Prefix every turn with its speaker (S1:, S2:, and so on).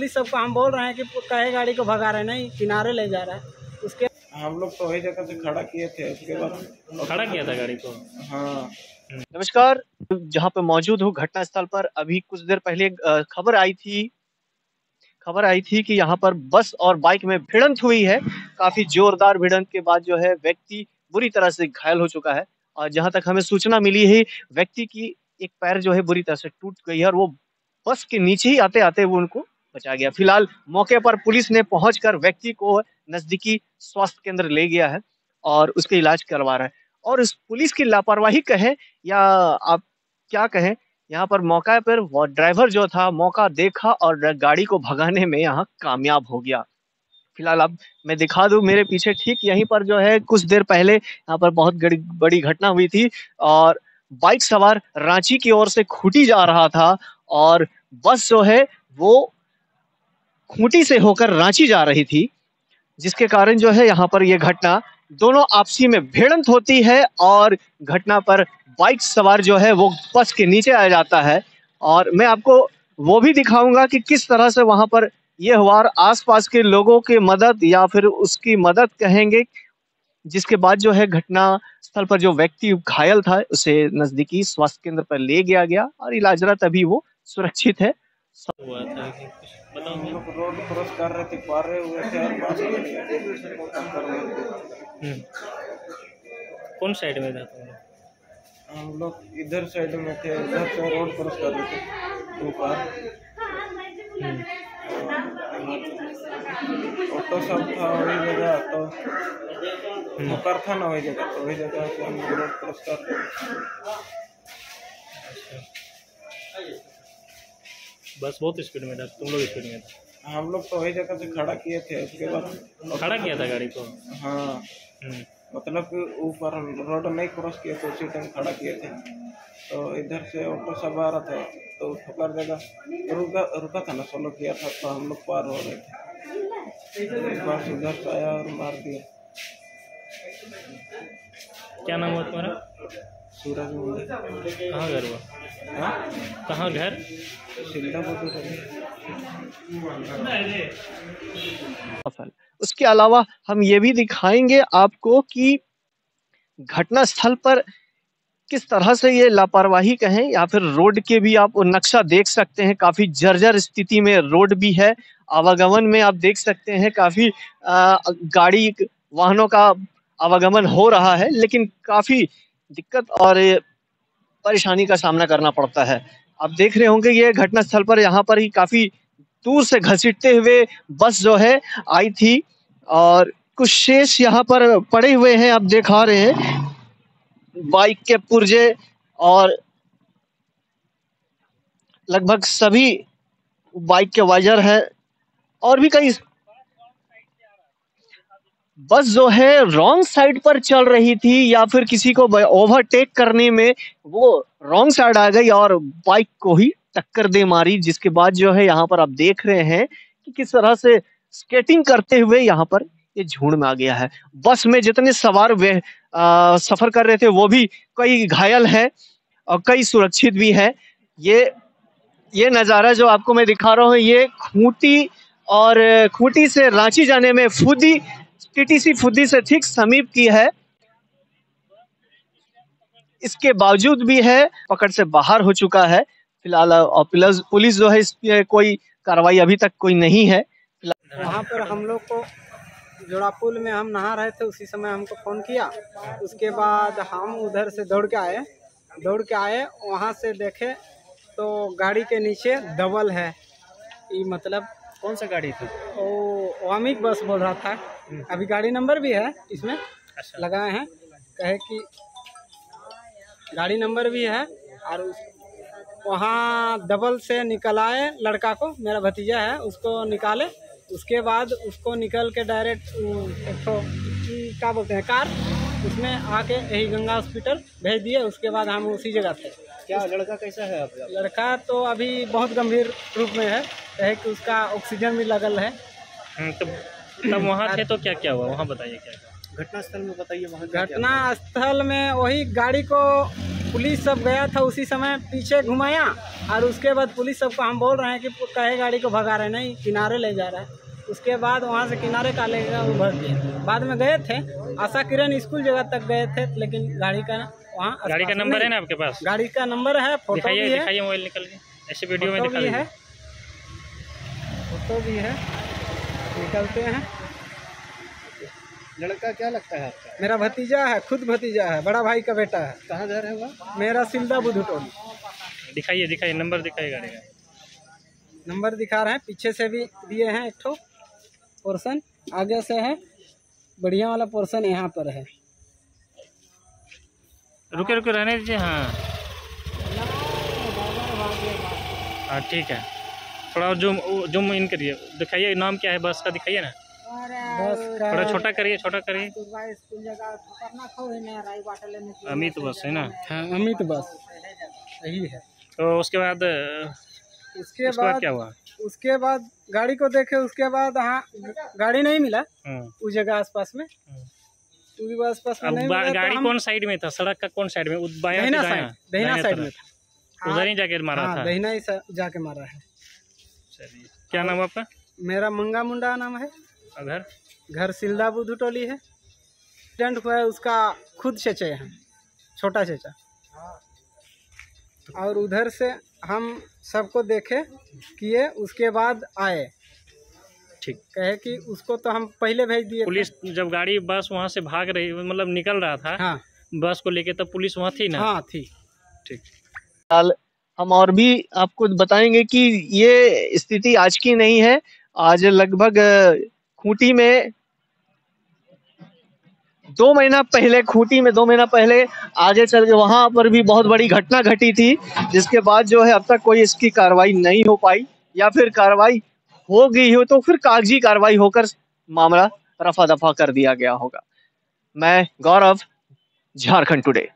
S1: Police सबको हम बोल रहे हैं कि कहे गाड़ी को भगा रहे नहीं किनारे ले जा रहा है। उसके
S2: हम लोग तो वही जगह से खड़ा किए थे उसके बाद
S3: खड़ा किया था गाड़ी को?
S2: हाँ।
S4: नमस्कार जहाँ पे मौजूद हूँ घटना स्थल पर अभी कुछ देर पहले खबर आई थी खबर आई थी कि यहाँ पर बस और बाइक में भिड़ंत हुई है। काफ़ी जोरदार भिड़ंत के बाद जो है व्यक्ति बुरी तरह से घायल हो चुका है। और जहाँ तक हमें सूचना मिली है व्यक्ति की एक पैर जो है बुरी तरह से टूट गई है और वो बस के नीचे ही आते आते वो उनको बचा गया। फ़िलहाल मौके पर पुलिस ने पहुंचकर व्यक्ति को नजदीकी स्वास्थ्य केंद्र ले गया है और उसके इलाज करवा रहा है। और इस पुलिस की लापरवाही कहें या आप क्या कहें, यहाँ पर मौका पर ड्राइवर जो था, मौका देखा और गाड़ी को भगाने में यहाँ कामयाब हो गया। फ़िलहाल अब मैं दिखा दूँ, मेरे पीछे ठीक यहीं पर जो है, कुछ देर पहले यहाँ पर बहुत बड़ी बड़ी घटना हुई थी और बाइक सवार रांची की ओर से खूटी जा रहा था और बस जो है, वो खूंटी से होकर रांची जा रही थी, जिसके कारण जो है यहाँ पर यह घटना दोनों आपसी में भिड़ंत होती है और घटना पर बाइक सवार जो है वो बस के नीचे आ जाता है। और मैं आपको वो भी दिखाऊँगा कि किस तरह से वहाँ पर ये हुआ और आसपास के लोगों की मदद या फिर उसकी मदद कहेंगे, जिसके बाद जो है घटना स्थल पर जो व्यक्ति घायल था, उसे नजदीकी स्वास्थ्य केंद्र पर ले गया गया और इलाजरत अभी वो सुरक्षित है।
S3: हुआ था कि बताओ।
S2: हम लोग रोड क्रॉस कर रहे थे पार रहे हुए थे और पास
S3: हम्म। कौन साइड में था तुम लोग?
S2: हम लोग इधर साइड में थे उधर से रोड क्रॉस कर रहे थे ऊपर
S3: हम्म।
S2: ऑटो सब था वही जगह तो ठोकर था ना वही जगह तो वही जगह से हम रोड क्रॉस कर रहे थे।
S3: बस बहुत स्पीड में था तुम लोग स्पीड में था।
S2: हम लोग तो वही जगह से खड़ा किए थे उसके बाद
S3: खड़ा किया था गाड़ी को?
S2: हाँ।
S3: हम्म।
S2: मतलब कि ऊपर रोड नहीं क्रॉस किए थे उसी टाइम खड़ा किए थे। तो इधर से ऑटो सब आ रहा था तो ठोकर जगह। रुका रुका था ना सोलो किया था तो हम लोग पार हो रहे थे। बस उधर से आया और मार दिया।
S3: क्या नाम हुआ तुम्हारा?
S2: सूरज मंदिर
S3: कहाँ घर हुआ?
S2: हाँ?
S3: कहाँ घर?
S4: सफल उसके अलावा हम ये भी दिखाएँगे आपको कि घटना स्थल पर किस तरह से ये लापरवाही कहें या फिर रोड के भी आप नक्शा देख सकते हैं। काफ़ी जर्जर स्थिति में रोड भी है। आवागमन में आप देख सकते हैं काफ़ी अ, गाड़ी वाहनों का आवागमन हो रहा है लेकिन काफ़ी दिक्कत और परेशानी का सामना करना पड़ता है। आप देख रहे होंगे ये घटना स्थल पर यहाँ पर ही काफ़ी दूर से घसीटते हुए बस जो है आई थी और कुछ शेष यहाँ पर पड़े हुए हैं, आप देखा रहे हैं। बाइक के पुर्जे और लगभग सभी बाइक के वाइजर है और भी कई बस जो है रॉन्ग साइड पर चल रही थी या फिर किसी को ओवरटेक करने में वो रॉन्ग साइड आ गई और बाइक को ही टक्कर दे मारी जिसके बाद जो है यहाँ पर आप देख रहे हैं कि किस तरह से स्केटिंग करते हुए यहाँ पर ये झुंड में आ गया है। बस में जितने सवार वे आ, सफ़र कर रहे थे वो भी कई घायल हैं और कई सुरक्षित भी है। ये ये नज़ारा जो आपको मैं दिखा रहा हूँ ये खूंटी और खूंटी से रांची जाने में फुदी टीटीसी फुदी से ठीक समीप की है। इसके बावजूद भी है पकड़ से बाहर हो चुका है। फ़िलहाल पुलिस पुलिस जो है इस पे कोई कार्रवाई अभी तक कोई नहीं है।
S1: वहाँ पर हम लोग को जोड़ा पुल में हम नहा रहे थे उसी समय हमको फ़ोन किया। उसके बाद हम उधर से दौड़ के आए। दौड़ के आए वहाँ से देखे तो गाड़ी के नीचे डबल है। ये मतलब
S4: कौन सा गाड़ी थी?
S1: वो वामिक बस बोल रहा था। अभी गाड़ी नंबर भी है इसमें। अच्छा। लगाए हैं। कहे कि गाड़ी नंबर भी है और वहाँ डबल से निकल आए लड़का को मेरा भतीजा है उसको निकाले। उसके बाद उसको निकल के डायरेक्ट एक ठो क्या बोलते हैं कार उसमें आके यही गंगा हॉस्पिटल भेज दिए। उसके बाद हम उसी जगह थे।
S4: क्या लड़का कैसा है आपका
S1: लड़का तो अभी बहुत गंभीर रूप में है। कहे कि उसका ऑक्सीजन भी लगल है।
S3: हम्म, तब तब वहाँ थे तो क्या क्या हुआ? वहाँ बताइए क्या क्या
S4: घटना स्थल में बताइए वहाँ
S1: घटना स्थल में वही गाड़ी को पुलिस सब गया था उसी समय पीछे घुमाया और उसके बाद पुलिस सबको हम बोल रहे हैं कि कहे गाड़ी को भगा रहे नहीं किनारे ले जा रहा है। उसके बाद वहाँ से किनारे का लेगा वो भग गया बाद में गए थे आशा किरण स्कूल जगह तक गए थे लेकिन गाड़ी का वहाँ
S3: गाड़ी का नंबर है ना आपके पास?
S1: गाड़ी का नंबर है फ़ोटो भी है।
S3: मोबाइल निकल के ऐसे वीडियो में दिखा
S1: है। फ़ोटो भी है। निकलते हैं।
S4: लड़का क्या लगता है आपका?
S1: मेरा भतीजा है खुद भतीजा है बड़ा भाई का बेटा है।
S4: कहाँ घर है वह
S1: मेरा सिलदा बुधू टोली।
S3: दिखाइए दिखाइए नंबर दिखाइए गाड़ी का।
S1: नंबर दिखा रहे हैं पीछे से भी दिए हैं एक ठो पोर्सन आगे से है बढ़िया वाला पोर्सन यहाँ पर है।
S3: रुके रुके रहने दीजिए हाँ। हाँ ठीक है। थोड़ा जूम जूम इन करिए। दिखाइए नाम क्या है बस का दिखाइए ना।
S1: बस
S3: थोड़ा छोटा करिए छोटा करिए।
S1: हाँ
S3: अमित बस है ना?
S1: हाँ अमित बस। यही है
S3: तो उसके बाद
S1: उसके
S3: बाद
S1: बाद
S3: क्या हुआ?
S1: उसके बाद गाड़ी को देखे उसके बाद हाँ गाड़ी नहीं मिला।
S3: हम्म,
S1: उस जगह आसपास में। आसपास में तो
S3: गाड़ी कौन साइड में था? सड़क का कौन साइड में?
S1: दहिना साइड। में था।
S3: उधर ही जाके मारा
S1: हाँ
S3: था।
S1: दहिना ही जाके मारा है।
S3: चलिए क्या नाम आपका?
S1: मेरा मंगा मुंडा नाम है।
S3: उधर
S1: घर? सिलदा बुधू टोली है। एक्सीडेंट हुआ है उसका खुद चचे हैं छोटा चचा। और उधर से हम सबको देखे किए उसके बाद आए।
S3: ठीक।
S1: कहे कि उसको तो हम पहले भेज दिए
S3: पुलिस जब गाड़ी बस वहाँ से भाग रही मतलब निकल रहा था
S1: हाँ।
S3: बस को लेके तब पुलिस वहाँ थी ना?
S1: हाँ थी।
S3: ठीक।
S4: हम और भी आपको बताएँगे कि ये स्थिति आज की नहीं है। आज लगभग खूंटी में दो महीना पहले, खूंटी में दो महीना पहले आगे चल के वहाँ पर भी बहुत बड़ी घटना घटी थी, जिसके बाद जो है अब तक कोई इसकी कार्रवाई नहीं हो पाई या फिर कार्रवाई हो गई हो तो फिर कागज़ी कार्रवाई होकर मामला रफा दफ़ा कर दिया गया होगा। मैं गौरव, झारखंड टुडे।